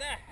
there.